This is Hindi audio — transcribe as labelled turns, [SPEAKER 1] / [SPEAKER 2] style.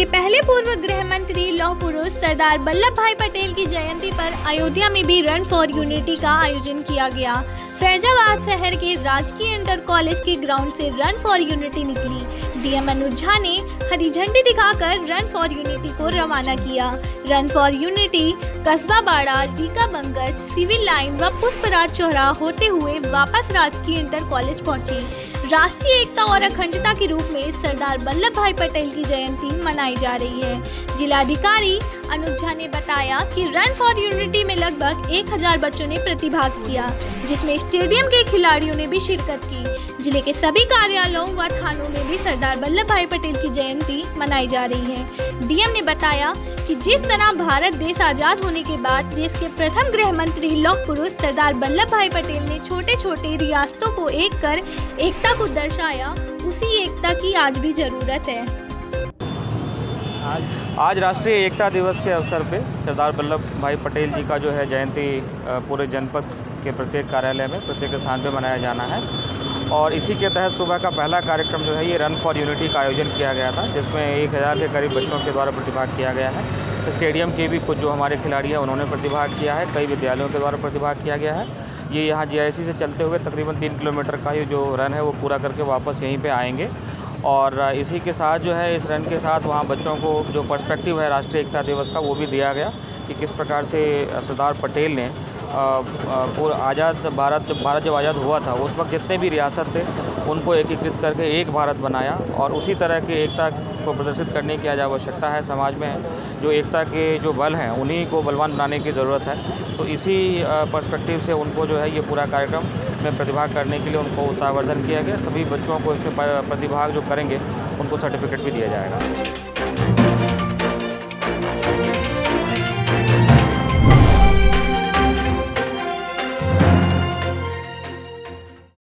[SPEAKER 1] के पहले पूर्व गृह मंत्री लौह पुरुष सरदार वल्लभ भाई पटेल की जयंती पर अयोध्या में भी रन फॉर यूनिटी का आयोजन किया गया। फैजाबाद शहर के राजकीय इंटर कॉलेज के ग्राउंड से रन फॉर यूनिटी निकली। डीएम अनुज झा ने हरी झंडी दिखाकर रन फॉर यूनिटी को रवाना किया। रन फॉर यूनिटी कस्बा बाड़ा, टीका बंगज सिविल लाइन व पुष्पराज चौराहा होते हुए वापस राजकीय इंटर कॉलेज पहुँची। राष्ट्रीय एकता और अखंडता के रूप में सरदार वल्लभ भाई पटेल की जयंती मनाई जा रही है। जिलाधिकारी अनुज झा ने बताया कि रन फॉर यूनिटी में लगभग 1000 बच्चों ने प्रतिभाग किया, जिसमें स्टेडियम के खिलाड़ियों ने भी शिरकत की। ज़िले के सभी कार्यालयों व थानों में भी सरदार वल्लभ भाई पटेल की जयंती मनाई जा रही है। डीएम ने बताया कि जिस तरह भारत देश आज़ाद होने के बाद देश के प्रथम गृह मंत्री लौह पुरुष सरदार वल्लभ भाई पटेल ने छोटे छोटे रियासतों को एक कर एकता को दर्शाया, उसी एकता की आज भी ज़रूरत है।
[SPEAKER 2] आज राष्ट्रीय एकता दिवस के अवसर पे सरदार वल्लभ भाई पटेल जी का जो है जयंती पूरे जनपद के प्रत्येक कार्यालय में, प्रत्येक स्थान पे मनाया जाना है। और इसी के तहत सुबह का पहला कार्यक्रम जो है, ये रन फॉर यूनिटी का आयोजन किया गया था, जिसमें एक हज़ार के करीब बच्चों के द्वारा प्रतिभाग किया गया है। स्टेडियम के भी कुछ जो हमारे खिलाड़ी हैं, उन्होंने प्रतिभाग किया है, कई विद्यालयों के द्वारा प्रतिभाग किया गया है। ये यहाँ जीआईसी से चलते हुए तकरीबन तीन किलोमीटर का ये जो रन है, वो पूरा करके वापस यहीं पर आएँगे। और इसी के साथ जो है, इस रन के साथ वहाँ बच्चों को जो पर्सपेक्टिव है राष्ट्रीय एकता दिवस का, वो भी दिया गया कि किस प्रकार से सरदार पटेल ने पूरा आज़ाद भारत भारत जब आज़ाद हुआ था, उस वक्त जितने भी रियासत थे, उनको एकीकृत करके एक भारत बनाया और उसी तरह की एकता को प्रदर्शित करने की आज आवश्यकता है समाज में। जो एकता के जो बल हैं, उन्हीं को बलवान बनाने की ज़रूरत है। तो इसी पर्सपेक्टिव से उनको जो है ये पूरा कार्यक्रम में प्रतिभाग करने के लिए उनको उत्साहवर्धन किया गया। सभी बच्चों को इसमें प्रतिभाग जो करेंगे, उनको सर्टिफिकेट भी दिया जाएगा।